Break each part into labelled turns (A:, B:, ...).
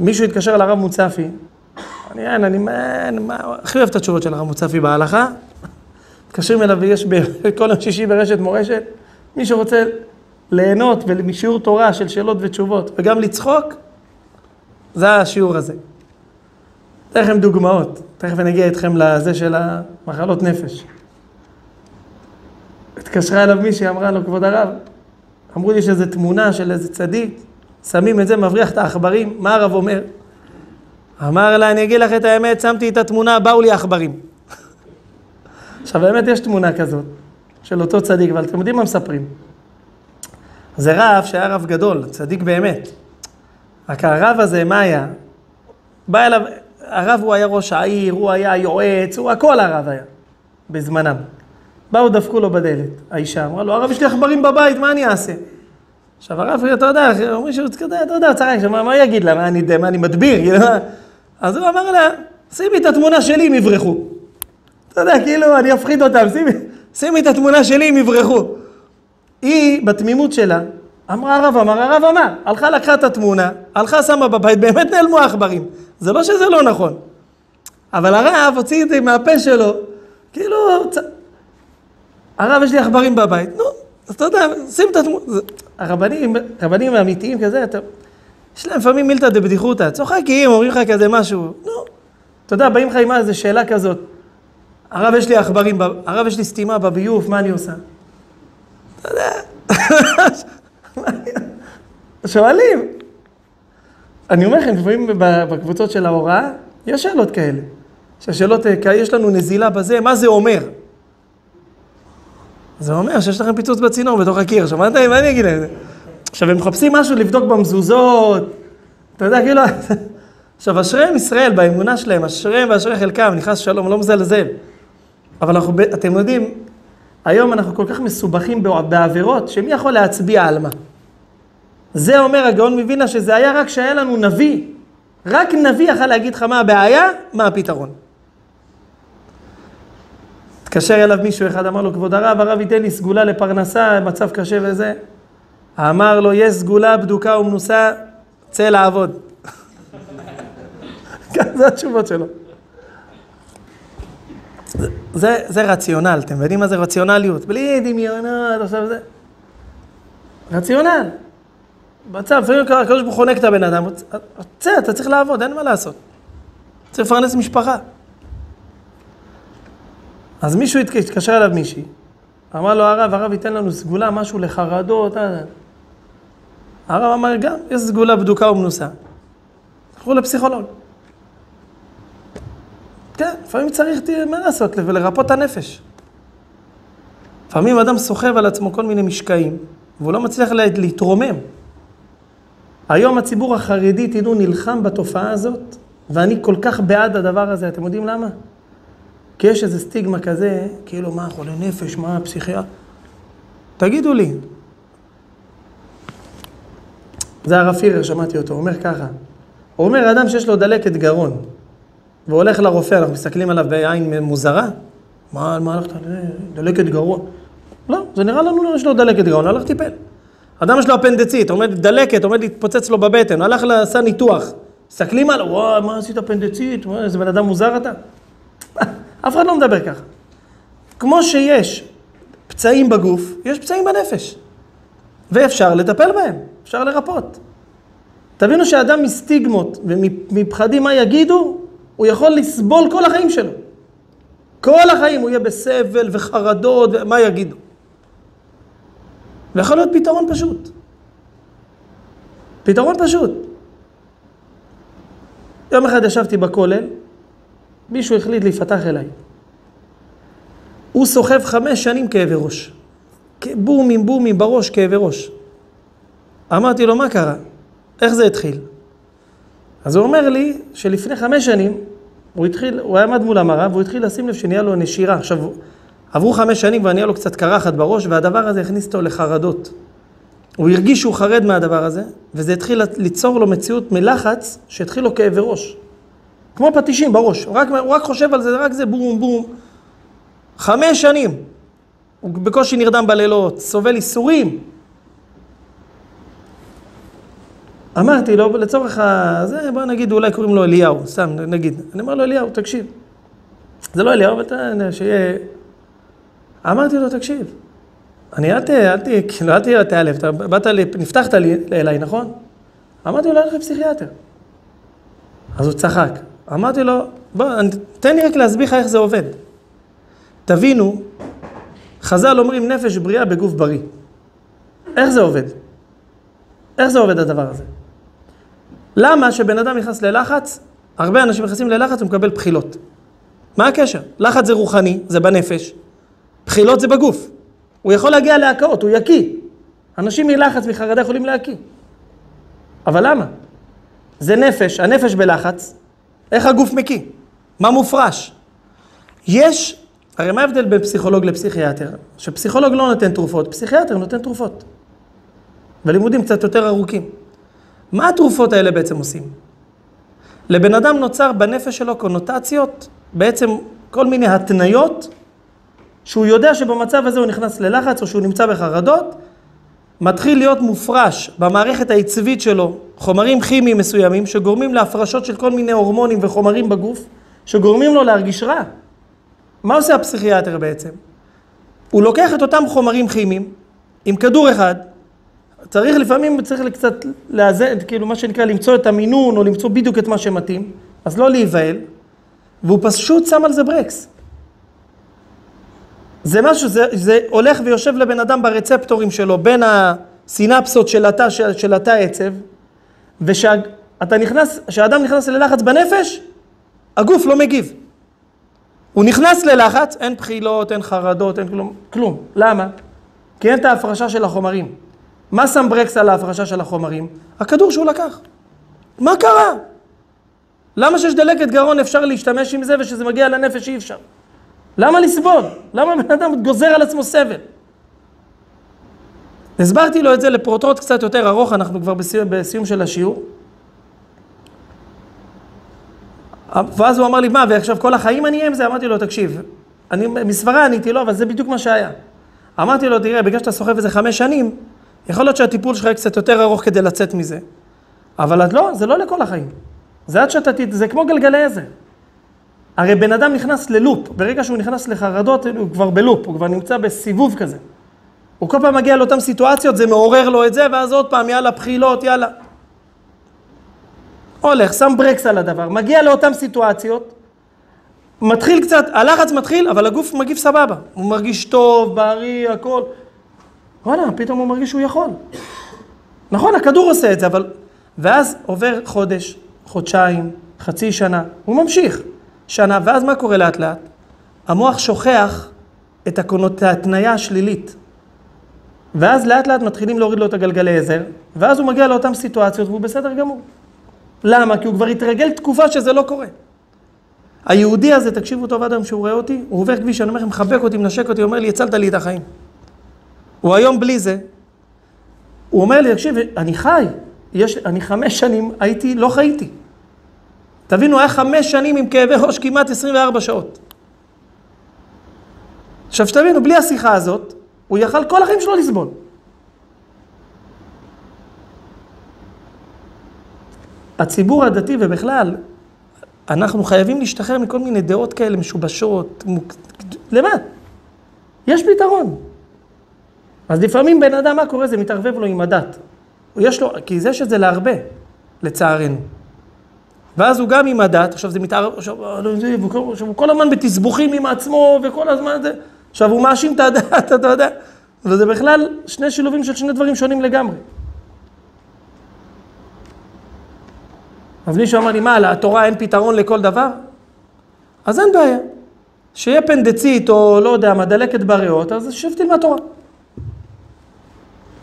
A: מישהו התקשר לרב מוצפי, אני, אין, אני, אין, מה, הכי אוהב את התשובות של הרב מוצפי בהלכה. מתקשרים אליו ויש בכל יום שישי ברשת מורשת, מי שרוצה ליהנות משיעור תורה של שאלות ותשובות, וגם לצחוק, זה השיעור הזה. אתן לכם דוגמאות, תכף אני אגיע איתכם לזה של המחלות נפש. התקשרה אליו מישהי, אמרה לו, כבוד הרב, אמרו לי שזה תמונה של איזה צדיק, שמים את זה, מבריח את העכברים, מה הרב אומר? אמר לה, אני אגיד לך את האמת, שמתי את התמונה, באו לי עכברים. עכשיו, באמת יש תמונה כזאת, של אותו צדיק, אבל אתם יודעים מה מספרים? זה רב שהיה רב גדול, צדיק באמת. רק הרב הזה, מה היה? בא אליו, הרב הוא היה ראש העיר, הוא היה יועץ, הוא הכל הרב היה, בזמנם. באו, דפקו לו בדלת, האישה אמרה לו, הרב יש לי עכברים בבית, מה אני אעשה? עכשיו הרב, אתה יודע, אומרים שהוא, אתה יודע, צחק, מה, מה יגיד לה, מה אני, מה אני מדביר? אז הוא אמר לה, שימי את התמונה שלי, הם יברחו. אתה יודע, כאילו, אני אפחיד אותם, שימי, שימי את התמונה שלי, הם יברחו. היא, בתמימות שלה, אמרה הרב אמר, הרב אמר, הלכה לקחה את התמונה, הלכה שמה בבית, באמת נעלמו העכברים. זה לא שזה לא נכון. אבל הרב הוציא את זה מהפה שלו, כאילו, צ... הרב יש לי עכברים בבית, נו, אז אתה יודע, שים את התמונה. הרבנים, רבנים האמיתיים כזה, אתה... יש להם לפעמים מילתא דבדיחותא, צוחקים, אומרים לך כזה משהו, נו. אתה יודע, באים לך עם איזה שאלה כזאת, הרב יש לי עכברים, הרב יש לי סתימה בביוב, מה אני עושה? אתה יודע, שואלים. אני אומר לכם, לפעמים בקבוצות של ההוראה, יש שאלות כאלה. שהשאלות, אה, יש לנו נזילה בזה, מה זה אומר? זה אומר שיש לכם פיצוץ בצינור בתוך הקיר. עכשיו, מה אני אגיד להם? עכשיו, הם מחפשים משהו לבדוק במזוזות. אתה יודע, כאילו... עכשיו, אשריהם ישראל באמונה שלהם, אשריהם ואשרי חלקם, נכנס שלום, לא מזלזל. אבל אנחנו, אתם יודעים, היום אנחנו כל כך מסובכים בעבירות, שמי יכול להצביע על מה? זה אומר הגאון מווינה שזה היה רק כשהיה לנו נביא. רק נביא יכול להגיד לך מה הבעיה, מה הפתרון. התקשר אליו מישהו אחד, אמר לו, כבוד הרב, הרב ייתן לי סגולה לפרנסה, מצב קשה וזה. אמר לו, יש סגולה בדוקה ומנוסה, צא לעבוד. כן, זה התשובות שלו. זה, זה רציונל, אתם יודעים מה זה רציונליות? בלי דמיונות, עכשיו זה... רציונל. מצב, לפעמים הקדוש ברוך הוא חונק את הבן אדם, צא, אתה צריך לעבוד, אין מה לעשות. צריך לפרנס משפחה. אז מישהו התקשר אליו מישהי, אמר לו הרב, הרב ייתן לנו סגולה, משהו לחרדות. אה. הרב אמר, גם, יש סגולה בדוקה ומנוסה. הלכו לפסיכולוג. כן, לפעמים צריך, מה לעשות, לרפות את הנפש. לפעמים אדם סוחב על עצמו כל מיני משקעים, והוא לא מצליח להתרומם. היום הציבור החרדי, תדעו, נלחם בתופעה הזאת, ואני כל כך בעד הדבר הזה, אתם יודעים למה? כי יש איזה סטיגמה כזה, כאילו, מה, חולה נפש, מה, פסיכיה? תגידו לי. זה הרב פירר, שמעתי אותו, הוא אומר ככה. הוא אומר, אדם שיש לו דלקת גרון, והולך לרופא, אנחנו מסתכלים עליו בעין מוזרה, מה, מה הלכת, דלקת גרון? לא, זה נראה לנו שיש לו דלקת גרון, הלך טיפל. אדם יש לו אפנדצית, עומד דלקת, עומד להתפוצץ לו בבטן, הלך לעשה ניתוח. מסתכלים עליו, וואי, מה עשית אפנדצית? איזה בן אדם מוזר אתה? אף אחד לא מדבר ככה. כמו שיש פצעים בגוף, יש פצעים בנפש. ואפשר לטפל בהם, אפשר לרפות. תבינו שאדם מסטיגמות ומפחדים מה יגידו, הוא יכול לסבול כל החיים שלו. כל החיים הוא יהיה בסבל וחרדות, ומה יגידו. ויכול להיות פתרון פשוט. פתרון פשוט. יום אחד ישבתי בכולל, מישהו החליט להיפתח אליי. הוא סוחב חמש שנים כאבי ראש. בומים, בומים בראש, כאבי ראש. אמרתי לו, מה קרה? איך זה התחיל? אז הוא אומר לי שלפני חמש שנים, הוא התחיל, הוא עמד מול המראה והוא התחיל לשים לב שנהיה לו נשירה. עכשיו, עברו חמש שנים כבר נהיה לו קצת קרחת בראש, והדבר הזה הכניס אותו לחרדות. הוא הרגיש שהוא חרד מהדבר הזה, וזה התחיל ליצור לו מציאות מלחץ שהתחיל לו כאבי ראש. כמו פטישים בראש, הוא רק, הוא רק חושב על זה, רק זה בום בום. חמש שנים. הוא בקושי נרדם בלילות, סובל איסורים. אמרתי לו, לצורך ה... זה, בוא נגיד, אולי קוראים לו אליהו, סתם, נגיד. אני אומר לו, אליהו, תקשיב. זה לא אליהו, אבל אתה, שיהיה... אמרתי לו, תקשיב, אני אל ת... אל ת... כאילו, אל תהיה תיעלב, אתה באת, לי, נפתחת לי אליי, נכון? אמרתי לו, אני הולך לפסיכיאטר. אז הוא צחק. אמרתי לו, בוא, תן לי רק להסביר לך איך זה עובד. תבינו, חז"ל אומרים נפש בריאה בגוף בריא. איך זה עובד? איך זה עובד הדבר הזה? למה שבן אדם נכנס ללחץ, הרבה אנשים נכנסים ללחץ ומקבל בחילות. מה הקשר? לחץ זה רוחני, זה בנפש, בחילות זה בגוף. הוא יכול להגיע להקאות, הוא יקיא. אנשים מלחץ, מחרדה יכולים להקיא. אבל למה? זה נפש, הנפש בלחץ, איך הגוף מקיא? מה מופרש? יש, הרי מה ההבדל בין פסיכולוג לפסיכיאטר? שפסיכולוג לא נותן תרופות, פסיכיאטר נותן תרופות. ולימודים קצת יותר ארוכים. מה התרופות האלה בעצם עושים? לבן אדם נוצר בנפש שלו קונוטציות, בעצם כל מיני התניות, שהוא יודע שבמצב הזה הוא נכנס ללחץ או שהוא נמצא בחרדות, מתחיל להיות מופרש במערכת העצבית שלו חומרים כימיים מסוימים שגורמים להפרשות של כל מיני הורמונים וחומרים בגוף, שגורמים לו להרגיש רע. מה עושה הפסיכיאטר בעצם? הוא לוקח את אותם חומרים כימיים עם כדור אחד, צריך לפעמים, צריך קצת לאזן, כאילו מה שנקרא למצוא את המינון או למצוא בדיוק את מה שמתאים, אז לא להיבהל, והוא פשוט שם על זה ברקס. זה משהו, זה, זה הולך ויושב לבן אדם ברצפטורים שלו, בין הסינפסות של התא, של, של התא עצב, ושאתה נכנס, כשאדם נכנס ללחץ בנפש, הגוף לא מגיב. הוא נכנס ללחץ, אין בחילות, אין חרדות, אין כלום, כלום. למה? כי אין את ההפרשה של החומרים. מה שם ברקס על ההפרשה של החומרים? הכדור שהוא לקח. מה קרה? למה שיש דלקת גרון אפשר להשתמש עם זה ושזה מגיע לנפש אי אפשר? למה לסבול? למה בן אדם גוזר על עצמו סבל? הסברתי לו את זה לפרוטרוט קצת יותר ארוך, אנחנו כבר בסיום, בסיום של השיעור. ואז הוא אמר לי, מה, ועכשיו כל החיים אני אהיה עם זה? אמרתי לו, תקשיב, אני מסברה עניתי לו, אבל זה בדיוק מה שהיה. אמרתי לו, תראה, בגלל שאתה סוחב איזה חמש שנים, יכול להיות שהטיפול שלך יהיה קצת יותר ארוך כדי לצאת מזה. אבל את לא, זה לא לכל החיים. זה עד שאתה, זה כמו גלגלי עזר. הרי בן אדם נכנס ללופ, ברגע שהוא נכנס לחרדות, הוא כבר בלופ, הוא כבר נמצא בסיבוב כזה. הוא כל פעם מגיע לאותן סיטואציות, זה מעורר לו את זה, ואז עוד פעם, יאללה, בחילות, יאללה. הולך, שם ברקס על הדבר, מגיע לאותן סיטואציות, מתחיל קצת, הלחץ מתחיל, אבל הגוף מגיב סבבה. הוא מרגיש טוב, בריא, הכל. וואלה, פתאום הוא מרגיש שהוא יכול. נכון, הכדור עושה את זה, אבל... ואז עובר חודש, חודשיים, חצי שנה, הוא ממשיך. שנה, ואז מה קורה לאט לאט? המוח שוכח את ההתניה השלילית. ואז לאט לאט מתחילים להוריד לו את הגלגלי עזר, ואז הוא מגיע לאותן סיטואציות והוא בסדר גמור. למה? כי הוא כבר התרגל תקופה שזה לא קורה. היהודי הזה, תקשיבו טוב עד היום שהוא רואה אותי, הוא עובר כביש, אני אומר לכם, מחבק אותי, מנשק אותי, אומר לי, הצלת לי את החיים. הוא היום בלי זה, הוא אומר לי, תקשיב, אני חי, יש, אני חמש שנים הייתי, לא חייתי. תבינו, היה חמש שנים עם כאבי ראש כמעט 24 שעות. עכשיו שתבינו, בלי השיחה הזאת, הוא יכל כל החיים שלו לסבול. הציבור הדתי ובכלל, אנחנו חייבים להשתחרר מכל מיני דעות כאלה משובשות. מוק... למה? יש פתרון. אז לפעמים בן אדם, מה קורה? זה מתערבב לו עם הדת. יש לו, כי יש את זה להרבה, לצערנו. ואז הוא גם עם הדת, עכשיו זה מתערב, עכשיו, עכשיו הוא כל הזמן בתסבוכים עם עצמו, וכל הזמן זה, עכשיו הוא מאשים את הדת, אתה יודע, וזה בכלל שני שילובים של שני דברים שונים לגמרי. אז מישהו אמר לי, מה, לתורה אין פתרון לכל דבר? אז אין בעיה. שיהיה פנדצית או לא יודע מה, דלקת בריאות, אז שב תלמד תורה.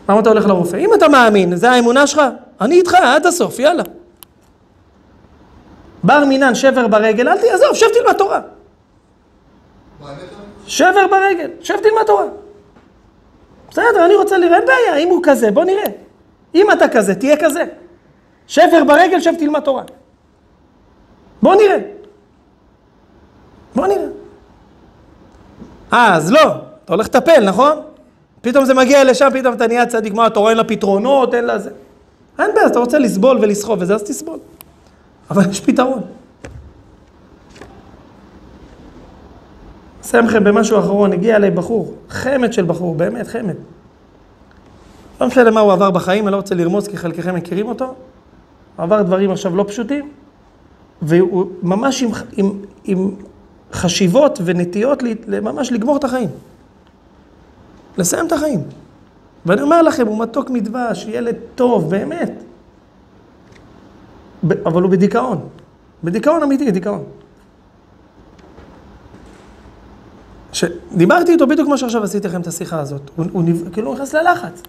A: למה אתה הולך לרופא? אם אתה מאמין, זה האמונה שלך, אני איתך עד הסוף, יאללה. בר מינן, שבר ברגל, אל תעזוב, שב תלמד תורה. שבר ברגל, שב תלמד תורה. בסדר, אני רוצה לראה, אין בעיה, אם הוא כזה, בוא נראה. אם אתה כזה, תהיה כזה. שבר ברגל, שב תלמד תורה. בוא נראה. בוא נראה. אה, אז לא, אתה הולך לטפל, נכון? פתאום זה מגיע לשם, פתאום אתה נהיה צדיק, מה, התורה אין לה פתרונות, אין לה זה. אין בעיה, אתה רוצה לסבול ולסחוב וזה, אז תסבול. אבל יש פתרון. אסיים לכם במשהו אחרון, הגיע אליי בחור, חמד של בחור, באמת חמד. לא משנה מה הוא עבר בחיים, אני לא רוצה לרמוז כי חלקכם מכירים אותו. הוא עבר דברים עכשיו לא פשוטים, והוא ממש עם, עם, עם חשיבות ונטיות ממש לגמור את החיים. לסיים את החיים. ואני אומר לכם, הוא מתוק מדבש, ילד טוב, באמת. אבל הוא בדיכאון. בדיכאון אמיתי, דיכאון. דיברתי איתו בדיוק כמו שעכשיו עשיתי לכם את השיחה הזאת. הוא, הוא כאילו הוא נכנס ללחץ.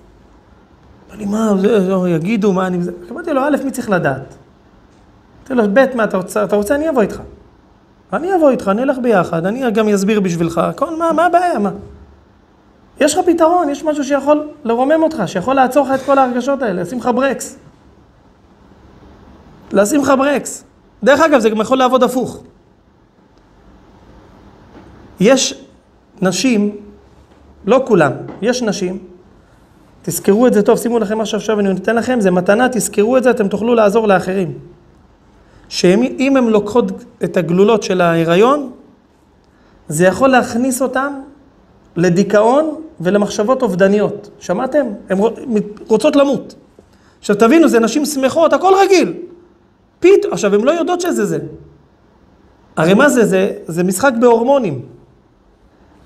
A: אמר לי, מה, זה, זה, יגידו, מה אני... אמרתי לו, א', מי צריך לדעת? אמרתי לו, ב', מה אתה רוצה? אתה רוצה, אני אבוא איתך. אני אבוא איתך, נלך ביחד, אני גם אסביר בשבילך, כל מה, מה הבעיה, מה? יש לך פתרון, יש משהו שיכול לרומם אותך, שיכול לעצור לך את כל ההרגשות האלה, לשים לך ברקס. לשים לך ברקס. דרך אגב, זה גם יכול לעבוד הפוך. יש נשים, לא כולם, יש נשים, תזכרו את זה טוב, שימו לכם מה שעכשיו אני נותן לכם, זה מתנה, תזכרו את זה, אתם תוכלו לעזור לאחרים. שאם הן לוקחות את הגלולות של ההיריון, זה יכול להכניס אותם לדיכאון ולמחשבות אובדניות. שמעתם? הן רוצות למות. עכשיו תבינו, זה נשים שמחות, הכל רגיל. פתאום, עכשיו הן לא יודעות שזה זה. הרי מה זה? זה, זה משחק בהורמונים.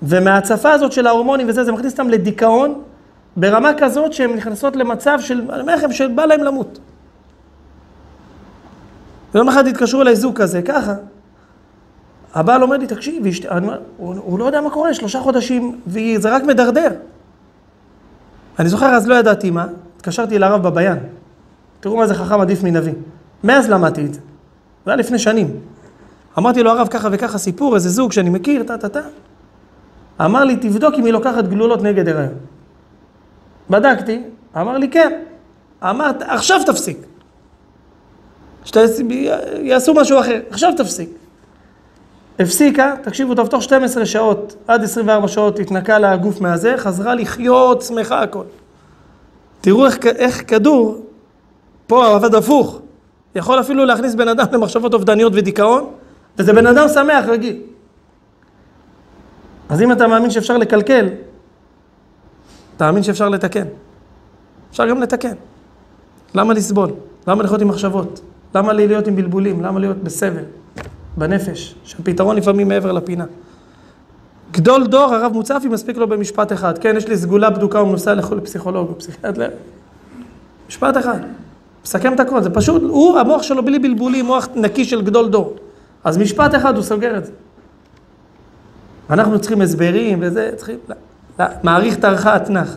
A: ומההצפה הזאת של ההורמונים וזה, זה מכניס אותם לדיכאון ברמה כזאת שהן נכנסות למצב של, אני אומר לכם, שבא להם למות. ויום אחד התקשרו אליי זוג כזה, ככה. הבעל אומר לי, תקשיב, הוא, הוא, הוא לא יודע מה קורה, שלושה חודשים, וזה רק מדרדר. אני זוכר, אז לא ידעתי מה, התקשרתי לרב בביין. תראו מה זה חכם עדיף מנביא. מאז למדתי את זה. זה היה לפני שנים. אמרתי לו, הרב, ככה וככה סיפור, איזה זוג שאני מכיר, טה-טה-טה. אמר לי, תבדוק אם היא לוקחת גלולות נגד הריון. בדקתי, אמר לי, כן. אמרת, עכשיו תפסיק. יעשו משהו אחר, עכשיו תפסיק. הפסיקה, תקשיבו טוב, תוך 12 שעות עד 24 שעות התנקה לה הגוף מהזה, חזרה לחיות, שמחה הכל. תראו איך, איך כדור, פה עבד הפוך, יכול אפילו להכניס בן אדם למחשבות אובדניות ודיכאון, וזה בן אדם שמח רגיל. אז אם אתה מאמין שאפשר לקלקל, תאמין שאפשר לתקן. אפשר גם לתקן. למה לסבול? למה לחיות עם מחשבות? למה להיות עם בלבולים? למה להיות בסבל? בנפש, שהפתרון לפעמים מעבר לפינה. גדול דור, הרב מוצפי, מספיק לו במשפט אחד. כן, יש לי סגולה בדוקה ומנוסה לכל פסיכולוג ופסיכיאטר. משפט אחד. מסכם את הכל, זה פשוט, הוא, המוח שלו בלי בלבולים, מוח נקי של גדול דור. אז משפט אחד הוא סוגר את זה. אנחנו צריכים הסברים וזה, צריכים, לא, לא, מעריך תערכה אתנח.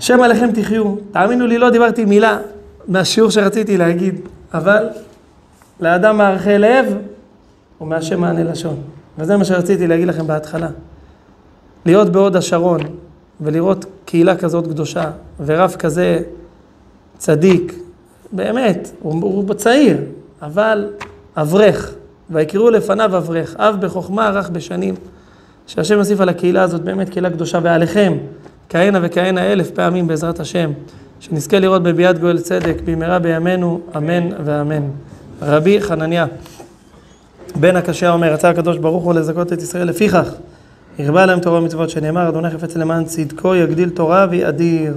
A: שם עליכם תחיו. תאמינו לי, לא דיברתי מילה מהשיעור שרציתי להגיד, אבל לאדם מערכי לב ומהשם מענה לשון. וזה מה שרציתי להגיד לכם בהתחלה. להיות בהוד השרון ולראות קהילה כזאת קדושה ורב כזה צדיק, באמת, הוא, הוא צעיר, אבל אברך, ויקראו לפניו אברך, אב בחוכמה, רך בשנים. שהשם יוסיף על הקהילה הזאת באמת קהילה קדושה, ועליכם כהנה וכהנה אלף פעמים בעזרת השם, שנזכה לראות בביאת גואל צדק במהרה בימינו, אמן ואמן. רבי חנניה, בן הקשה אומר, רצה הקדוש ברוך הוא לזכות את ישראל לפיכך, הרבה להם תורה ומצוות שנאמר, אדוני חפץ למען צדקו יגדיל תורה ויאדיר.